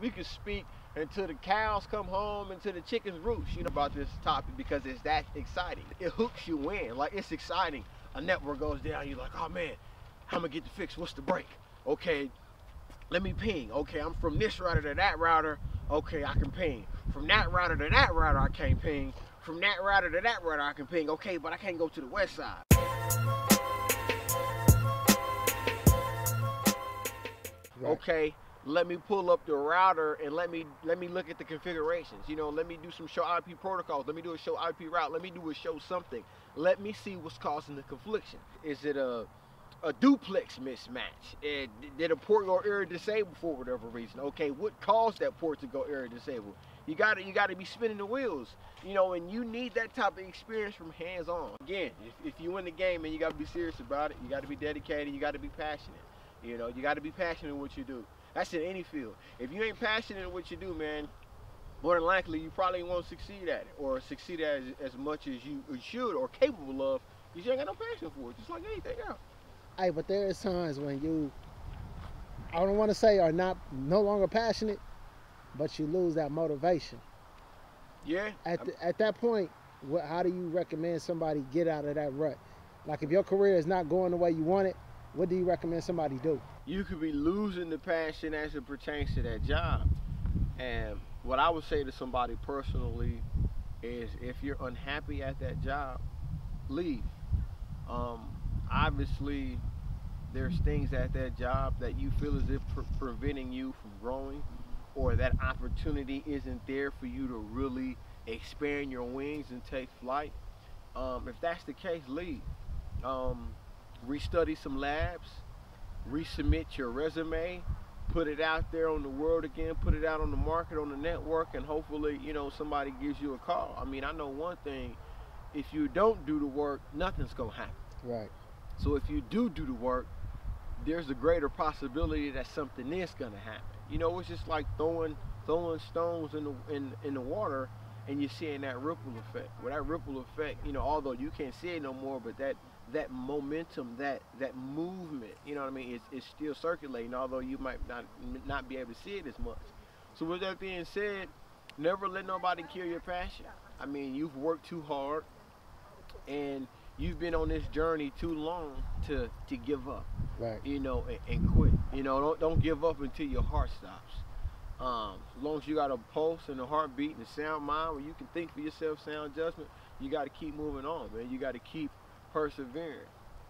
We could speak until the cows come home, until the chickens roost, you know, about this topic because it's that exciting. It hooks you in, like it's exciting. A network goes down, you're like, oh man, how am I get the fix? What's the break? Okay, let me ping. Okay, I'm from this router to that router. Okay, I can ping. From that router to that router, I can't ping. From that router to that router, I can ping. Okay, but I can't go to the west side. Right. Okay, let me pull up the router and let me let me look at the configurations. You know, let me do some show IP protocols. Let me do a show IP route. Let me do a show something. Let me see what's causing the confliction. Is it a a duplex mismatch? Eh, did a port go error disabled for whatever reason? Okay, what caused that port to go error disabled? You got to you got to be spinning the wheels, you know, and you need that type of experience from hands on. Again, if, if you win the game and you got to be serious about it, you got to be dedicated, you got to be passionate. You know, you got to be passionate in what you do. That's in any field. If you ain't passionate in what you do, man, more than likely you probably won't succeed at it or succeed as, as much as you should or capable of because you ain't got no passion for it, just like anything else. Hey, but there is times when you, I don't want to say are not no longer passionate, but you lose that motivation. Yeah. At the, at that point, what, how do you recommend somebody get out of that rut? Like if your career is not going the way you want it, what do you recommend somebody do? you could be losing the passion as it pertains to that job. And what I would say to somebody personally is if you're unhappy at that job, leave. Um, obviously, there's things at that job that you feel as if pre- preventing you from growing or that opportunity isn't there for you to really expand your wings and take flight. Um, if that's the case, leave. Um, restudy some labs resubmit your resume, put it out there on the world again, put it out on the market, on the network, and hopefully, you know, somebody gives you a call. I mean, I know one thing if you don't do the work, nothing's going to happen. Right. So if you do do the work, there's a greater possibility that something is going to happen. You know, it's just like throwing throwing stones in the in, in the water and you're seeing that ripple effect. Well, that ripple effect, you know, although you can't see it no more, but that that momentum, that that movement, you know what I mean, is, is still circulating, although you might not not be able to see it as much. So with that being said, never let nobody kill your passion. I mean, you've worked too hard and you've been on this journey too long to to give up. Right. You know, and, and quit. You know, don't don't give up until your heart stops. Um, as long as you got a pulse and a heartbeat and a sound mind where you can think for yourself, sound judgment, you got to keep moving on, man. You got to keep persevering.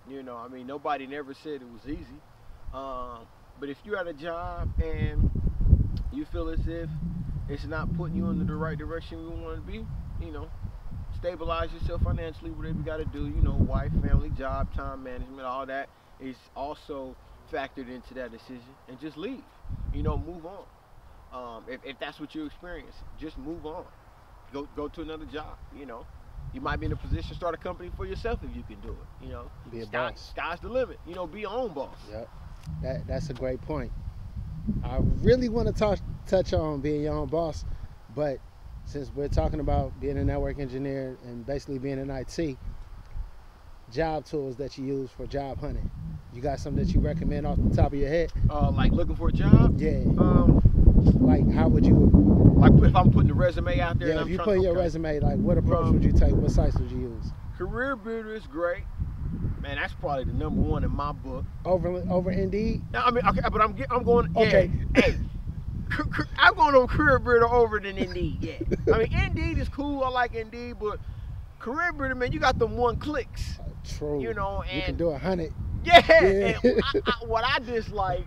You know, I mean, nobody never said it was easy. Um, but if you're at a job and you feel as if it's not putting you in the right direction you want to be, you know, stabilize yourself financially, whatever you got to do. You know, wife, family, job, time management, all that is also factored into that decision. And just leave. You know, move on. Um, if, if that's what you experience, just move on. Go go to another job. You know, you might be in a position to start a company for yourself if you can do it. You know, Be a Sky, boss. sky's the limit. You know, be your own boss. Yep. That that's a great point. I really want to touch touch on being your own boss, but since we're talking about being a network engineer and basically being in IT, job tools that you use for job hunting. You got something that you recommend off the top of your head? Uh, like looking for a job. Yeah. Um, Like how would you like if I'm putting the resume out there. yeah, and if I'm you put your okay. resume, like what approach Um, would you take? What sites would you use? Career Builder is great. Man, that's probably the number one in my book. Over over Indeed? No, I mean, okay, but I'm I'm going. Yeah, Okay. Hey, c- c- I'm going on Career Builder over than Indeed. Yeah. I mean, Indeed is cool. I like Indeed, but Career Builder, man, you got them one clicks. True. You know, and you can do a hundred. Yeah. Yeah. And I, I, what I dislike,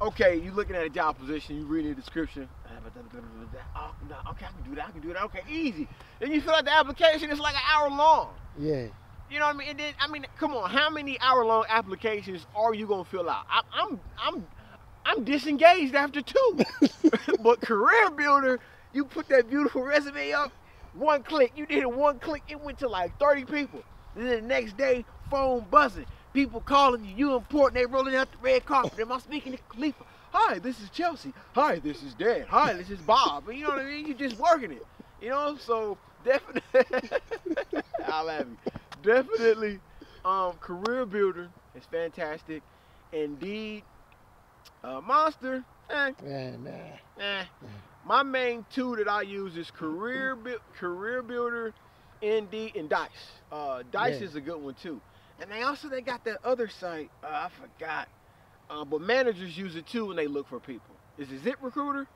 okay, you looking at a job position, you reading the description. Oh, okay, I can do that. I can do that. Okay, easy. Then you fill out the application. It's like an hour long. Yeah. You know what I mean? And then, I mean, come on, how many hour-long applications are you gonna fill out? I, I'm, I'm, I'm disengaged after two. but Career Builder, you put that beautiful resume up, one click. You did it one click. It went to like 30 people. And then the next day, phone buzzing, people calling you. You important. They rolling out the red carpet. Am I speaking to Khalifa? Hi, this is Chelsea. Hi, this is Dan. Hi, this is Bob. You know what I mean? You just working it. You know, so definitely, I'll have you. Definitely, um, career builder is fantastic. Indeed, uh, Monster Eh, Man, nah. eh. My main two that I use is Career Bu- Career Builder, Indeed, and Dice. Uh, Dice Yeah. is a good one too. And they also they got that other site. Uh, I forgot. Uh, but managers use it too when they look for people. Is it ZipRecruiter?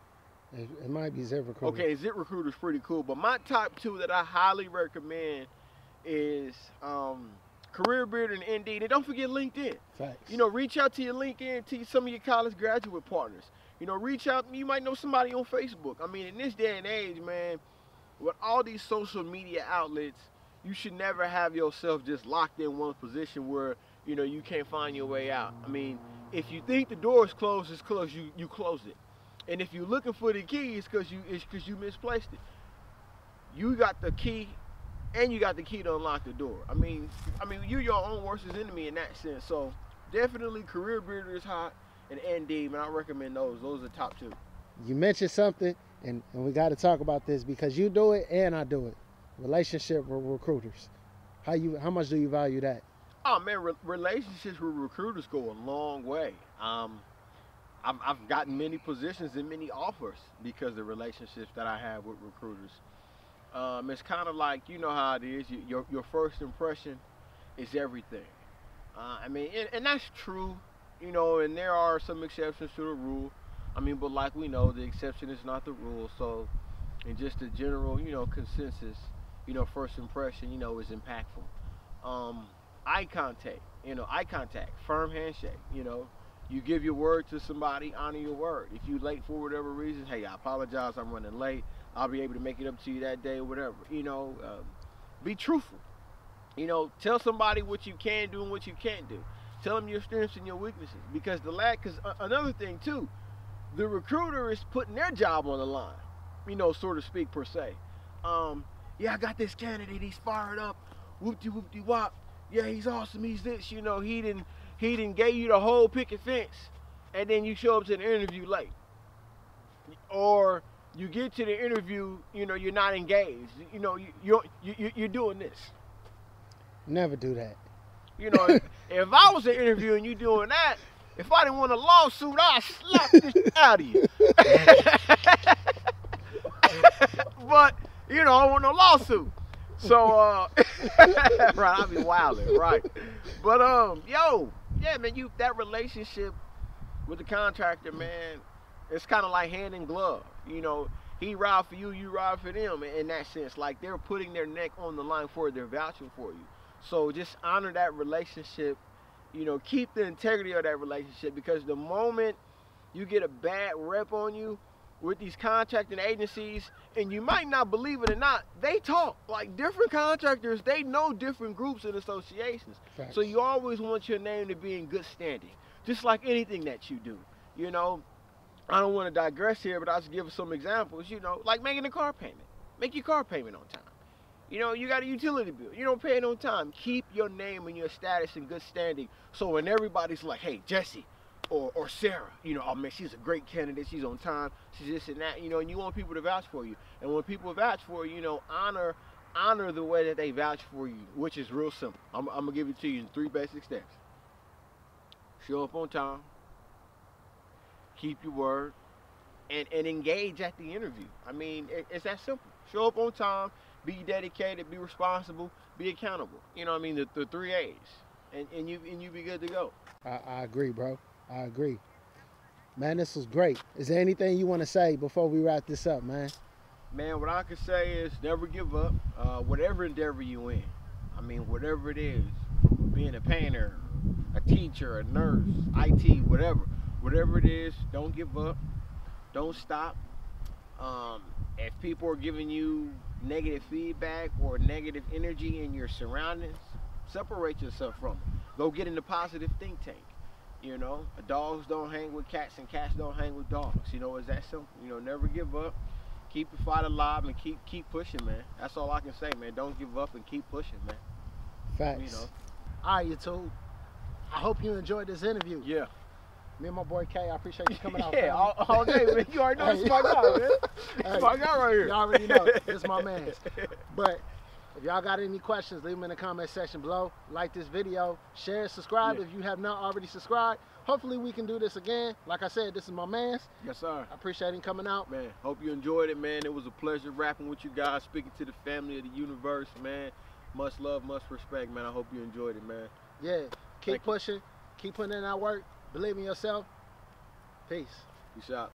It, it might be ZipRecruiter. Okay, ZipRecruiter is pretty cool. But my top two that I highly recommend is um, Career Builder and Indeed. And don't forget LinkedIn. Facts. You know, reach out to your LinkedIn, to some of your college graduate partners. You know, reach out. You might know somebody on Facebook. I mean, in this day and age, man, with all these social media outlets, you should never have yourself just locked in one position where you know you can't find your way out. I mean, if you think the door is closed, it's closed. You you close it. And if you're looking for the key, it's because you it's because you misplaced it. You got the key, and you got the key to unlock the door. I mean, I mean, you're your own worst enemy in that sense. So definitely, Career Builder is hot, and Indeed, man, I recommend those. Those are the top two. you mentioned something, and, and we got to talk about this because you do it and I do it. Relationship with recruiters. How you? How much do you value that? Oh man, re- relationships with recruiters go a long way. Um, I've, I've gotten many positions and many offers because of the relationships that I have with recruiters. Um, it's kind of like you know how it is. You, your your first impression is everything. Uh, I mean, and, and that's true, you know. And there are some exceptions to the rule. I mean, but like we know, the exception is not the rule. So, in just a general, you know, consensus, you know, first impression, you know, is impactful. Um, eye contact, you know, eye contact, firm handshake, you know. You give your word to somebody, honor your word. If you late for whatever reason, hey, I apologize, I'm running late. I'll be able to make it up to you that day or whatever. You know, um, be truthful. You know, tell somebody what you can do and what you can't do. Tell them your strengths and your weaknesses. Because the lack, because another thing too, the recruiter is putting their job on the line. You know, so to speak, per se. Um, yeah, I got this candidate. He's fired up. Whoop de whoop de wop. Yeah, he's awesome. He's this. You know, he didn't he didn't gave you the whole picket fence, and then you show up to the interview late, or you get to the interview. You know, you're not engaged. You know, you you're you, you're doing this. Never do that. You know, if, if I was an interview and you doing that, if I didn't want a lawsuit, I'd slap this out of you. but you know, I want no lawsuit. So uh right, I'll be wilding, right. But um, yo, yeah, man, you that relationship with the contractor, man, it's kinda like hand in glove. You know, he ride for you, you ride for them in that sense. Like they're putting their neck on the line for it, they're vouching for you. So just honor that relationship, you know, keep the integrity of that relationship because the moment you get a bad rep on you with these contracting agencies, and you might not believe it or not, they talk like different contractors. They know different groups and associations. Facts. So you always want your name to be in good standing, just like anything that you do. You know, I don't want to digress here, but I'll just give some examples. You know, like making a car payment. Make your car payment on time. You know, you got a utility bill. You don't pay it on time. Keep your name and your status in good standing. So when everybody's like, hey, Jesse, or, or Sarah, you know, oh man, she's a great candidate. She's on time. She's this and that, you know, and you want people to vouch for you. And when people vouch for you, you know, honor honor the way that they vouch for you, which is real simple. I'm, I'm gonna give it to you in three basic steps. Show up on time. Keep your word. And, and engage at the interview. I mean, it, it's that simple. Show up on time, be dedicated, be responsible, be accountable. You know what I mean? The, the three A's. And, and you and you be good to go. I, I agree, bro. I agree. Man, this was great. Is there anything you want to say before we wrap this up, man? Man, what I can say is never give up. Uh, whatever endeavor you in, I mean, whatever it is, being a painter, a teacher, a nurse, IT, whatever, whatever it is, don't give up. Don't stop. Um, if people are giving you negative feedback or negative energy in your surroundings, separate yourself from it. Go get in the positive think tank. You know, dogs don't hang with cats and cats don't hang with dogs. You know, it's that simple. You know, never give up. Keep the fight alive and keep keep pushing, man. That's all I can say, man. Don't give up and keep pushing, man. Facts. You know. All right, YouTube. I hope you enjoyed this interview. Yeah. Me and my boy K, I appreciate you coming out. yeah, family. all, all day, man. You already know this is my guy, man. This Hey, is my guy right here. you already know. This my man. But If y'all got any questions, leave them in the comment section below. Like this video, share, subscribe Yeah. if you have not already subscribed. Hopefully we can do this again. Like I said, this is my man's. Yes, sir. I appreciate him coming out. Man, hope you enjoyed it, man. It was a pleasure rapping with you guys, speaking to the family of the universe, man. Much love, much respect, man. I hope you enjoyed it, man. Yeah, keep Thank you. pushing, keep putting in that work. Believe in yourself. Peace. Peace out.